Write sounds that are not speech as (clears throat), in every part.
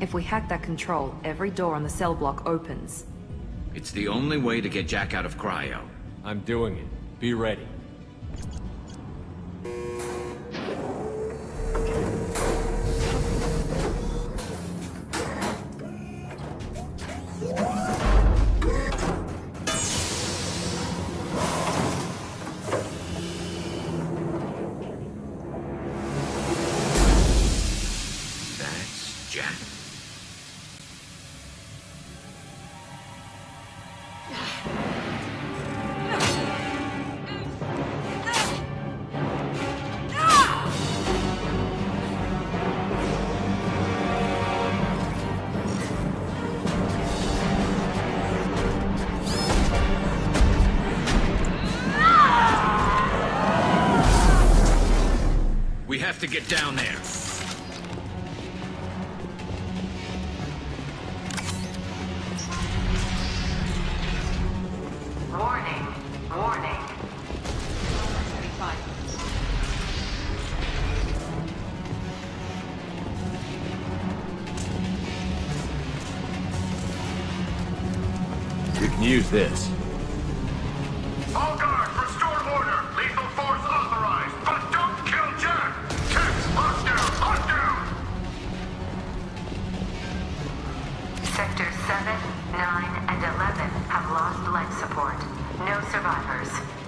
If we hack that control, every door on the cell block opens. It's the only way to get Jack out of cryo. I'm doing it. Be ready. To get down there. Warning. Warning. We can use this. 9, and 11 have lost life support. No survivors.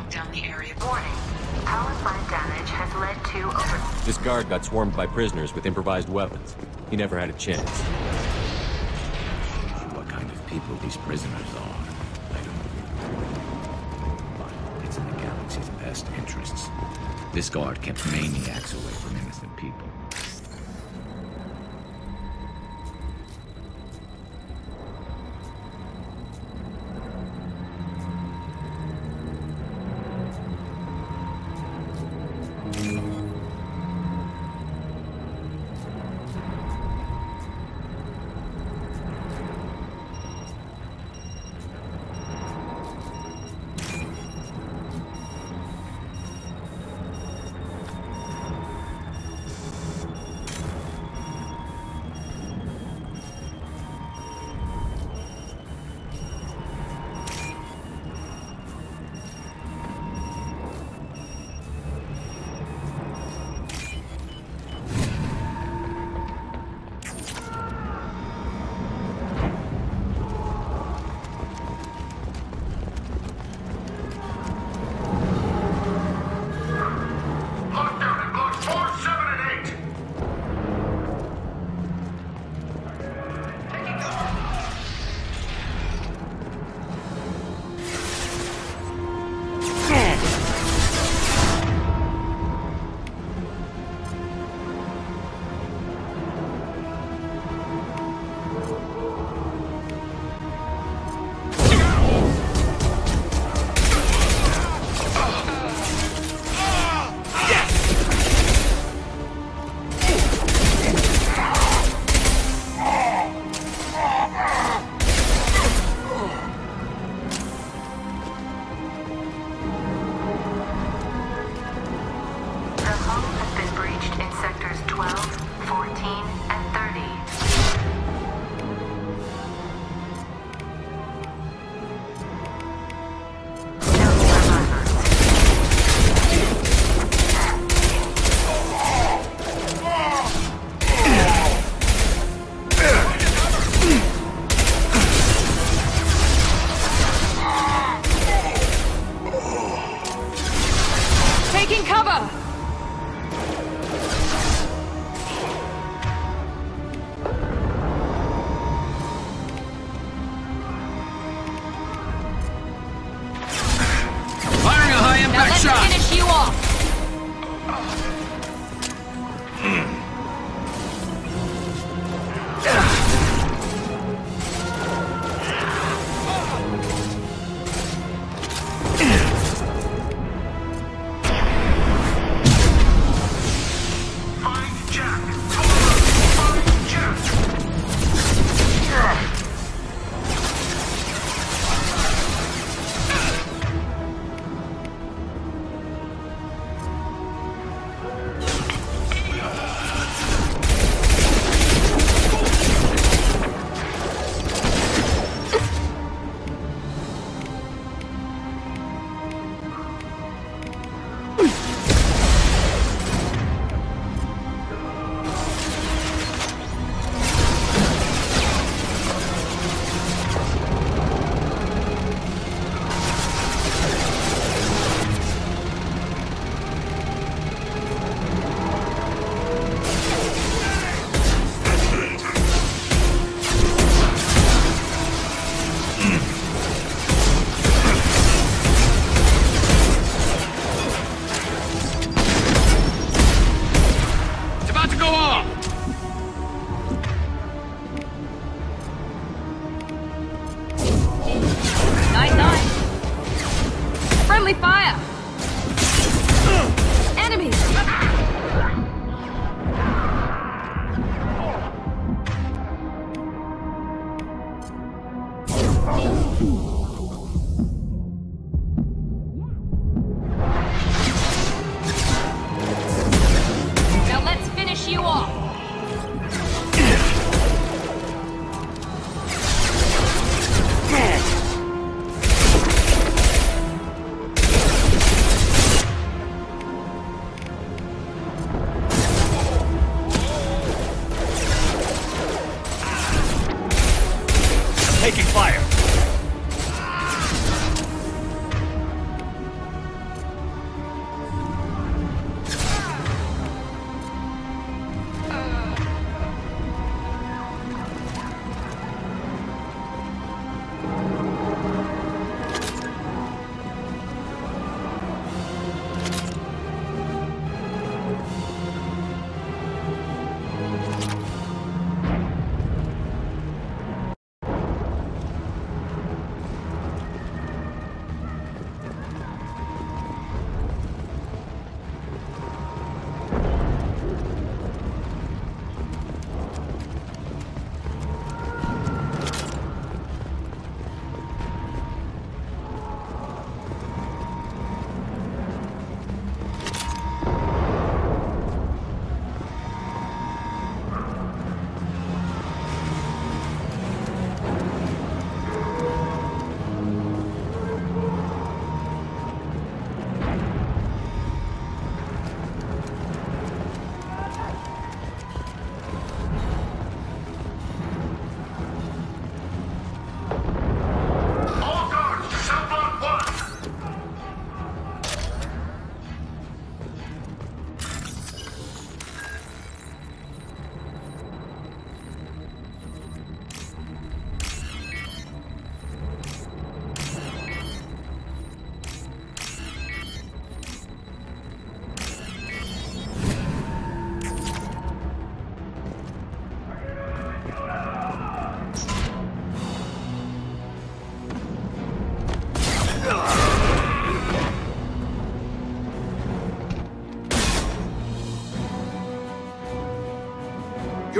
Locked down the area. Warning. Power plant damage has led to over... This guard got swarmed by prisoners with improvised weapons. He never had a chance. What kind of people these prisoners are, I don't know. But it's in the galaxy's best interests. This guard kept maniacs away from innocent people. Mm. (clears throat)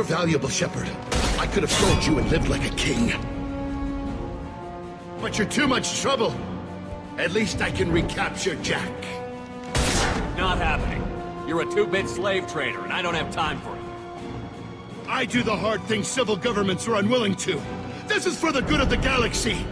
You're valuable, Shepard. I could have sold you and lived like a king. But you're too much trouble. At least I can recapture Jack. Not happening. You're a two-bit slave trader, and I don't have time for it. I do the hard things civil governments are unwilling to. This is for the good of the galaxy.